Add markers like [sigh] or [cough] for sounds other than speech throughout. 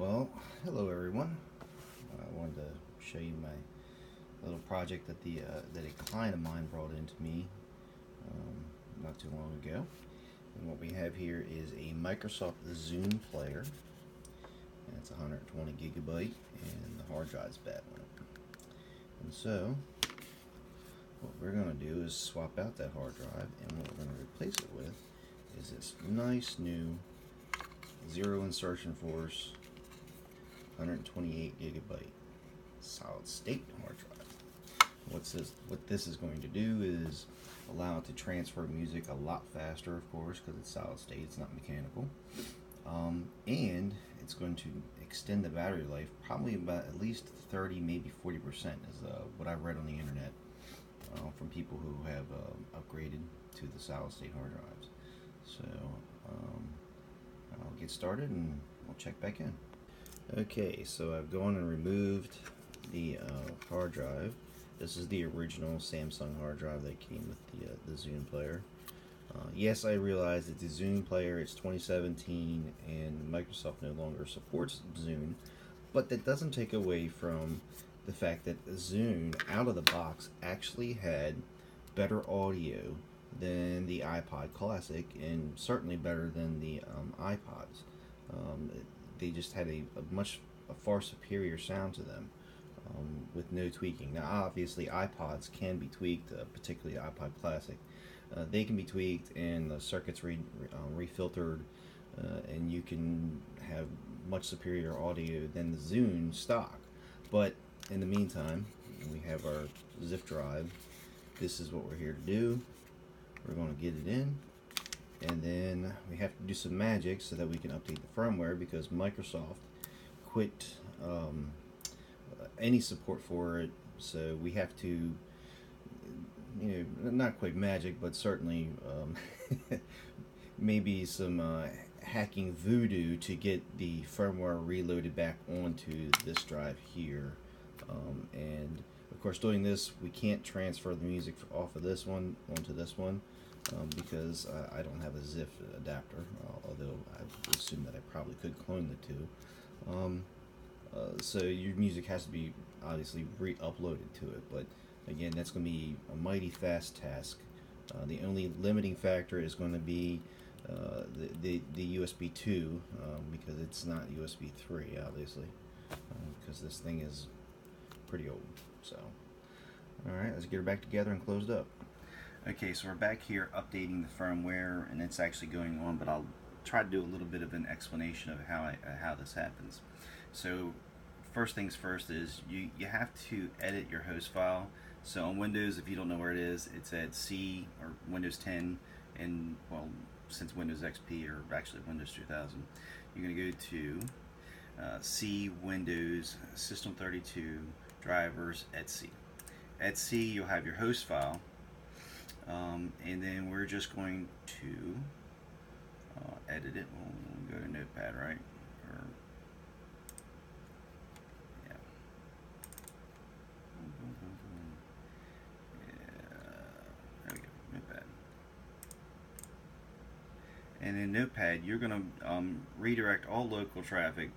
Well, hello everyone. I wanted to show you my little project that the uh, that a client of mine brought into me um, not too long ago. And what we have here is a Microsoft Zune player. And it's 120 gigabyte, and the hard drive's bad one. And so, what we're going to do is swap out that hard drive, and what we're going to replace it with is this nice new zero insertion force 128 gigabyte solid state hard drive. What's this? What this is going to do is allow it to transfer music a lot faster, of course, because it's solid state. It's not mechanical, um, and it's going to extend the battery life probably about at least 30, maybe 40 percent, is uh, what I read on the internet uh, from people who have uh, upgraded to the solid state hard drives. So um, I'll get started and we'll check back in. Okay, so I've gone and removed the uh, hard drive. This is the original Samsung hard drive that came with the, uh, the Zune player. Uh, yes, I realize that the Zune player is 2017 and Microsoft no longer supports Zune, but that doesn't take away from the fact that Zune, out of the box, actually had better audio than the iPod Classic and certainly better than the um, iPods. Um, they just had a, a, much a far superior sound to them um, with no tweaking. Now, obviously, iPods can be tweaked, uh, particularly iPod Classic. Uh, they can be tweaked and the circuits re, uh, refiltered, uh, and you can have much superior audio than the Zune stock. But in the meantime, we have our ZIF drive. This is what we're here to do. We're going to get it in and then we have to do some magic so that we can update the firmware because Microsoft quit um, any support for it. So we have to you know not quite magic but certainly um, [laughs] maybe some uh, hacking voodoo to get the firmware reloaded back onto this drive here. Um, and of course doing this we can't transfer the music off of this one onto this one um, because I, don't have a ZIF adapter, although I assume that I probably could clone the two. Um, uh, so your music has to be obviously re-uploaded to it, but again, that's going to be a mighty fast task. Uh, the only limiting factor is going to be uh, the, the, the USB 2 um, because it's not USB 3, obviously, because uh, this thing is pretty old. So, all right, let's get her back together and closed up. Okay, so we're back here updating the firmware, and it's actually going on, but I'll try to do a little bit of an explanation of how I, uh, how this happens. So, first things first is you you have to edit your host file. So on Windows, if you don't know where it is, it's at C or Windows 10, and well, since Windows XP or actually Windows 2000, you're going to go to uh, C Windows System 32 drivers etc. etc. You'll have your host file um, and then we're just going to uh, edit it. We'll go to Notepad, right? Or, yeah. There we go, Notepad. And in Notepad, you're going to um, redirect all local traffic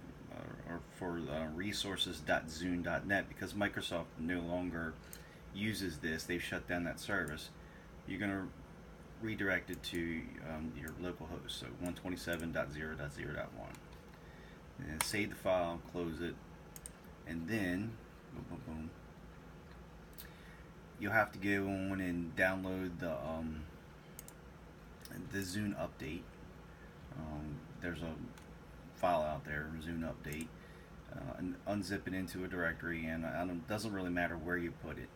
for uh, resources.zune.net because Microsoft no longer uses this. They've shut down that service you're going to redirect it to um, your local host, so 127.0.0.1. And save the file, close it, and then boom, boom, boom, you'll have to go on and download the um, the Zune update. Um, there's a file out there, Zune update, uh, unzip it into a directory, and it doesn't really matter where you put it.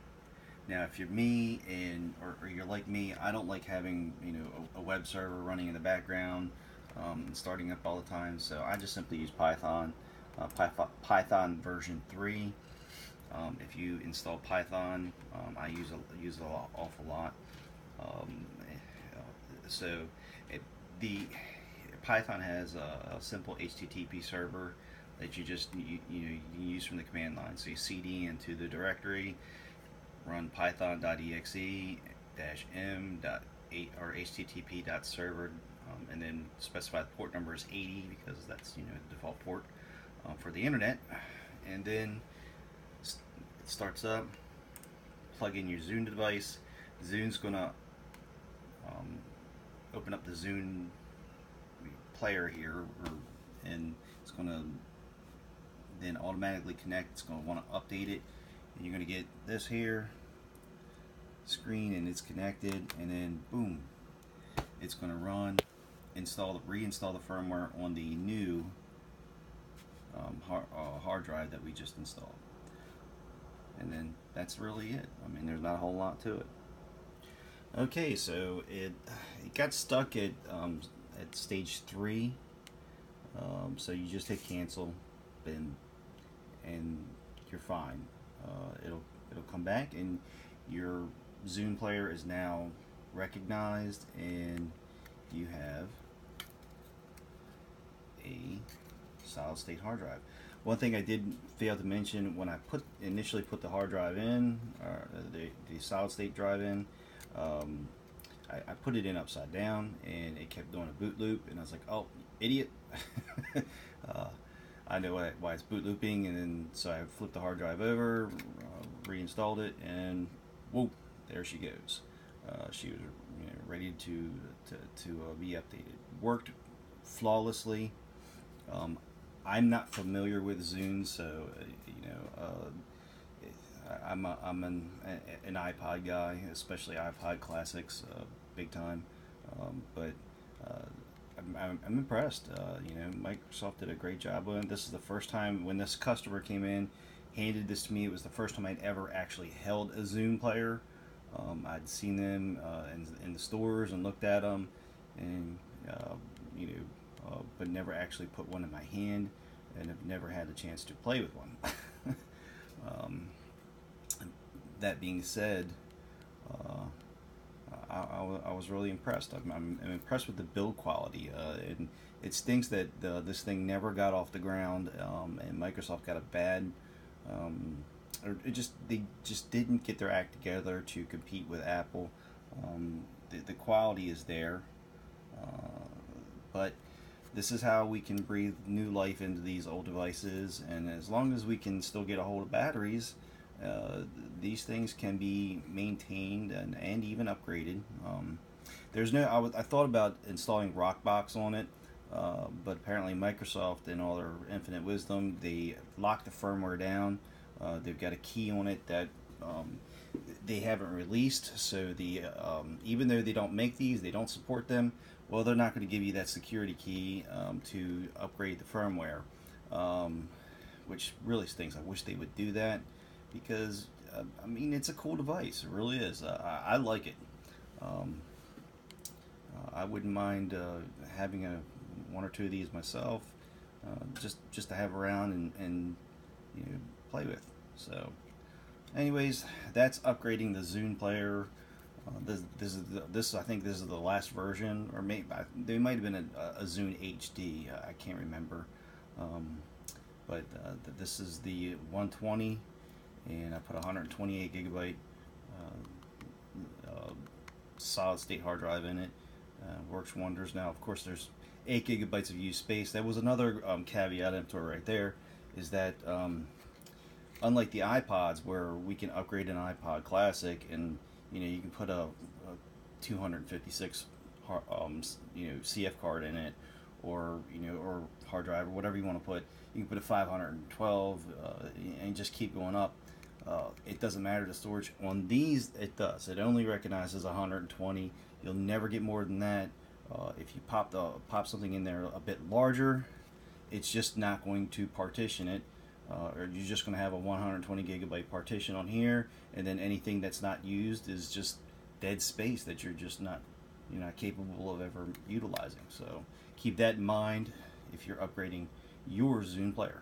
Now, if you're me and or, or, you're like me, I don't like having you know a, a web server running in the background um, and starting up all the time. So I just simply use Python, uh, Python, version three. Um, if you install Python, um, I use a, use an awful lot. Um, so it, the Python has a, a, simple HTTP server that you just you, you, know, you use from the command line. So you cd into the directory run python.exe m dot or http dot server um, and then specify the port number is 80 because that's you know the default port um, for the internet, and then it starts up. Plug in your Zune device. Zune's gonna um, open up the Zune player here, or, and it's gonna then automatically connect. It's gonna want to update it, and you're gonna get this here screen, and it's connected, and then boom, it's gonna run install the, reinstall the firmware on the new um, hard, uh, hard drive that we just installed. And then that's really it. I mean there's not a whole lot to it. Okay so it it got stuck at um, at stage three. Um, so you just hit cancel and and you're fine uh, it'll it'll come back and your Zune player is now recognized and you have a solid state hard drive. One thing I did fail to mention when I put initially put the hard drive in, or the, the solid state drive in, um, I, put it in upside down and it kept doing a boot loop and I was like, oh, idiot. [laughs] uh, I know why, why, it's boot looping and then so I flipped the hard drive over, uh, reinstalled it and whoop, there she goes. Uh, she was you know, ready to to, to uh, be updated. Worked flawlessly. Um, I'm not familiar with Zune, so uh, you know, uh, I'm a, I'm an, an iPod guy, especially iPod classics, uh, big time. Um, but uh, I'm, I'm, impressed. Uh, you know, Microsoft did a great job with it. This is the first time when this customer came in, handed this to me. It was the first time I'd ever actually held a Zune player. Um, I'd seen them uh, in, in the stores and looked at them, and you know uh, but never actually put one in my hand and have never had a chance to play with one. [laughs] um, that being said, uh, I, I, was really impressed. I'm, I'm, I'm, impressed with the build quality. Uh, and it stinks that uh, this thing never got off the ground, um, and Microsoft got a bad, um, or it just they just didn't get their act together to compete with Apple. Um, the, the quality is there, uh, but this is how we can breathe new life into these old devices and as long as we can still get a hold of batteries uh, these things can be maintained and, and even upgraded. Um, there's no I, thought about installing Rockbox on it uh, but apparently Microsoft in all their infinite wisdom they lock the firmware down. Uh, they've got a key on it that um, they haven't released so the um, even though they don't make these they don't support them well, they're not going to give you that security key um, to upgrade the firmware, um, which really stinks. I wish they would do that because, uh, I mean, it's a cool device. It really is. I, I, like it. Um, uh, I wouldn't mind uh, having a one or two of these myself, uh, just just to have around and, and you know play with. So, anyways, that's upgrading the Zune player. Uh, this, this is the, this I think this is the last version, or maybe there might have been a, a Zune HD. I can't remember, um, but uh, this is the 120, and I put 128 gigabyte uh, uh, solid state hard drive in it. works wonders. Now, of course, there's eight gigabytes of used space. That was another um, caveat into it right there, is that. Um, unlike the iPods, where we can upgrade an iPod Classic and you know you can put a, a 256 um, you know CF card in it or you know or hard drive or whatever you want to put you can put a 512 uh, and just keep going up uh, it doesn't matter the storage. On these it does. It only recognizes 120 you'll never get more than that. Uh, if you pop the pop something in there a bit larger it's just not going to partition it. Uh, or you're just going to have a 120 gigabyte partition on here and then anything that's not used is just dead space that you're just not you're not capable of ever utilizing. So keep that in mind if you're upgrading your Zune player